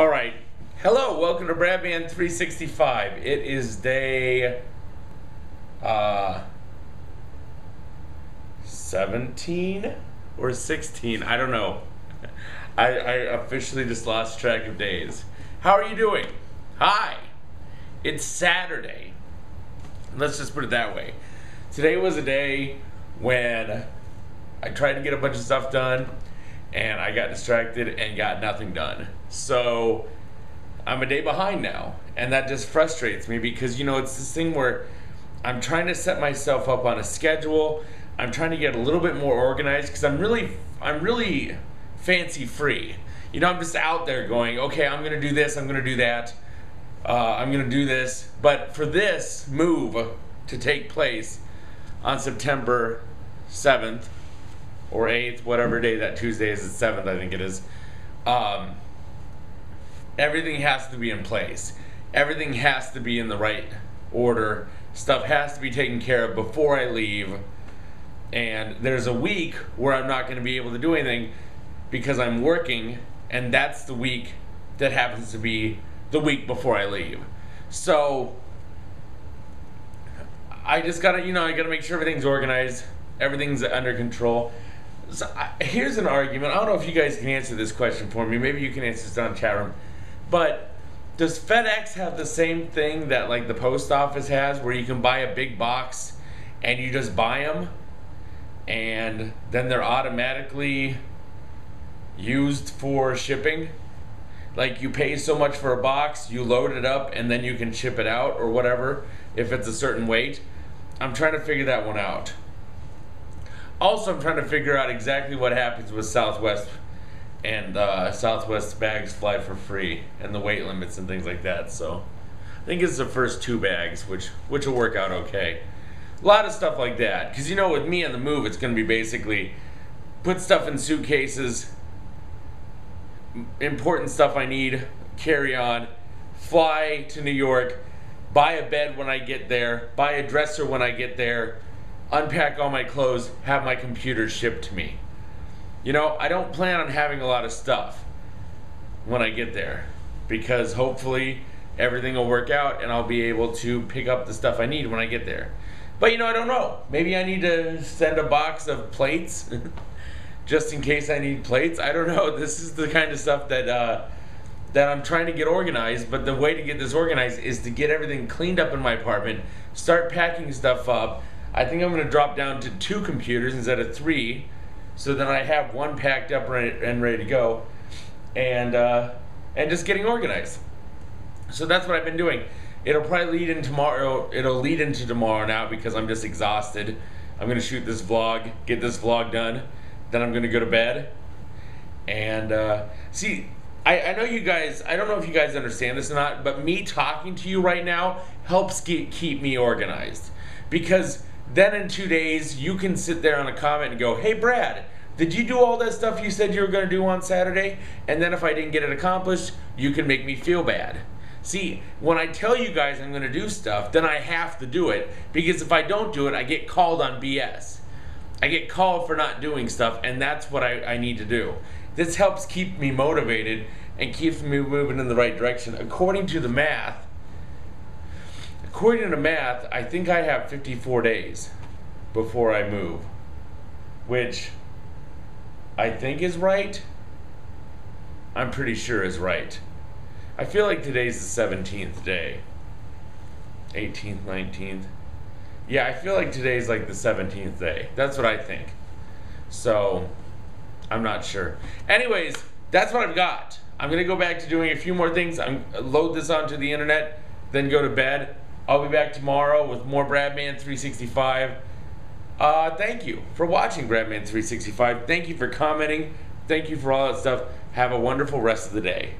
All right. Hello, welcome to Bradman 365. It is day uh 17 or 16. I don't know. I, I officially just lost track of days. How are you doing? Hi. It's Saturday. Let's just put it that way. Today was a day when I tried to get a bunch of stuff done and I got distracted and got nothing done. So I'm a day behind now, and that just frustrates me because you know it's this thing where I'm trying to set myself up on a schedule. I'm trying to get a little bit more organized because I'm really I'm really fancy free. You know, I'm just out there going, okay, I'm gonna do this, I'm gonna do that, uh, I'm gonna do this. But for this move to take place on September 7th or 8th, whatever day that Tuesday is, the 7th, I think it is. Um, everything has to be in place. Everything has to be in the right order. Stuff has to be taken care of before I leave. And there's a week where I'm not going to be able to do anything because I'm working, and that's the week that happens to be the week before I leave. So I just gotta, you know, I gotta make sure everything's organized, everything's under control. So here's an argument. I don't know if you guys can answer this question for me. Maybe you can answer this on chat room. But does FedEx have the same thing that like the post office has, where you can buy a big box and you just buy them, and then they're automatically used for shipping? Like you pay so much for a box, you load it up, and then you can ship it out or whatever if it's a certain weight. I'm trying to figure that one out. Also, I'm trying to figure out exactly what happens with Southwest and uh, Southwest bags fly for free and the weight limits and things like that. So I think it's the first two bags, which which will work out okay. A lot of stuff like that, because you know, with me on the move, it's going to be basically put stuff in suitcases, important stuff I need, carry on, fly to New York, buy a bed when I get there, buy a dresser when I get there, unpack all my clothes, have my computer shipped to me. You know, I don't plan on having a lot of stuff when I get there because hopefully everything will work out and I'll be able to pick up the stuff I need when I get there. But you know, I don't know. Maybe I need to send a box of plates just in case I need plates. I don't know. This is the kind of stuff that uh, that I'm trying to get organized. But the way to get this organized is to get everything cleaned up in my apartment, start packing stuff up. I think I'm going to drop down to two computers instead of three so then I have one packed up and ready to go, and uh, and just getting organized. So that's what I've been doing. It'll probably lead in tomorrow. It'll lead into tomorrow now because I'm just exhausted. I'm gonna shoot this vlog, get this vlog done, then I'm gonna go to bed. And uh, see, I, I know you guys. I don't know if you guys understand this or not, but me talking to you right now helps keep keep me organized because then in two days, you can sit there on a comment and go, hey, Brad, did you do all that stuff you said you were going to do on Saturday? And then if I didn't get it accomplished, you can make me feel bad. See, when I tell you guys I'm going to do stuff, then I have to do it because if I don't do it, I get called on BS. I get called for not doing stuff, and that's what I, I need to do. This helps keep me motivated and keeps me moving in the right direction. According to the math, according to math, I think I have 54 days before I move, which I think is right. I'm pretty sure is right. I feel like today's the 17th day. 18th, 19th. Yeah, I feel like today's like the 17th day. That's what I think. So, I'm not sure. Anyways, that's what I've got. I'm going to go back to doing a few more things. I'm load this onto the internet, then go to bed. I'll be back tomorrow with more Bradman 365. Uh, thank you for watching Bradman 365. Thank you for commenting. Thank you for all that stuff. Have a wonderful rest of the day.